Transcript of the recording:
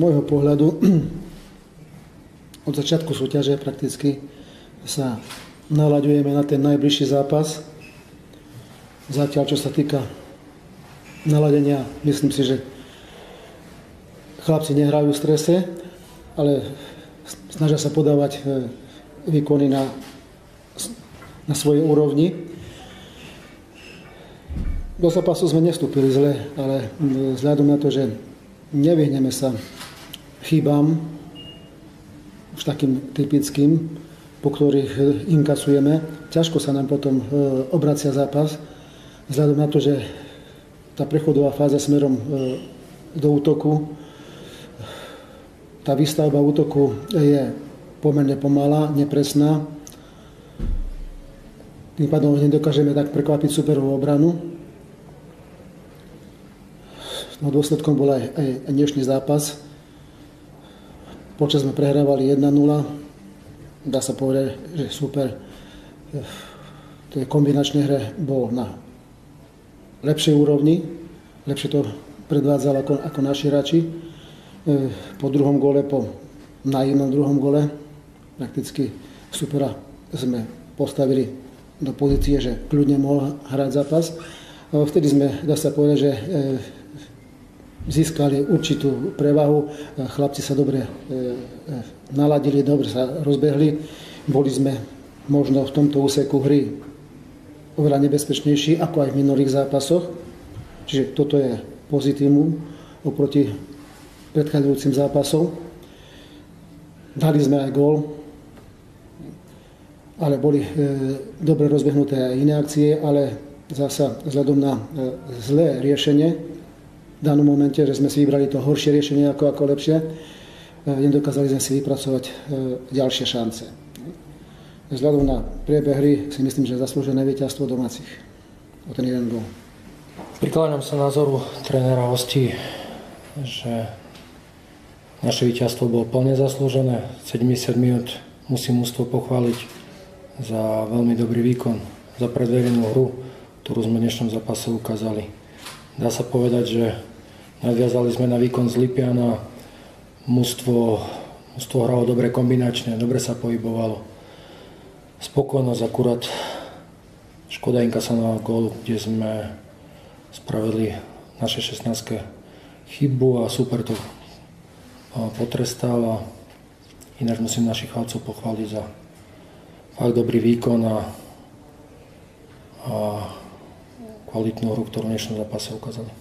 Môjho pohľadu od začiatku súťaže prakticky sa nalaďujeme na ten najbližší zápas. Zatiaľ, čo sa týka naladenia, myslím si, že chlapci nehrajú v strese, ale snažia sa podávať e, výkony na, na svojej úrovni. Do zápasu sme nestúpili zle, ale vzhľadom na to, že nevyhneme sa chybám, už takým typickým, po ktorých inkasujeme. Ťažko sa nám potom e, obracia zápas, vzhľadom na to, že tá prechodová fáza smerom e, do útoku, tá výstavba útoku je pomerne pomalá, nepresná. Tým pádom nedokážeme tak prekvapiť superovú obranu. No dôsledkom bol aj, aj dnešný zápas. Počas sme prehrávali 1-0. Dá sa povedať, že super v tej kombinačnej hre bol na lepšej úrovni. Lepšie to predvádzal ako, ako naši rači. E, po druhom gole, po naivnom druhom gole, prakticky supera sme postavili do pozície, že kľudne mohol hrať zápas. Vtedy sme, dá sa povedať, že e, získali určitú prevahu. Chlapci sa dobre e, e, naladili, dobre sa rozbehli. Boli sme možno v tomto úseku hry oveľa nebezpečnejší ako aj v minulých zápasoch. Čiže toto je pozitívum oproti predchádzajúcim zápasom. Dali sme aj gól, ale boli e, dobre rozbehnuté aj iné akcie, ale zasa vzhľadom na zlé riešenie v danom momente, že sme si vybrali to horšie riešenie ako, ako lepšie, e, nedokázali sme si vypracovať e, ďalšie šance. Vzhľadom na priebeh hry si myslím, že zaslúžené víťazstvo domácich o ten jeden gól. Prikláňam sa názoru trénera hostí, že naše víťazstvo bolo plne zaslúžené. 70 minút musím mústvo pochváliť za veľmi dobrý výkon, za predvedenú hru, ktorú sme v dnešnom zápase ukázali. Dá sa povedať, že Nadviazali sme na výkon z Lipiana. Mústvo, mústvo hralo dobre kombinačne, dobre sa pohybovalo. Spokojnosť akurát. Škoda inka sa na gól, kde sme spravili naše 16 chybu a super to potrestal a ináč musím našich chalcov pochváliť za fakt dobrý výkon a, a kvalitnú hru, ktorú v dnešnom ukázali.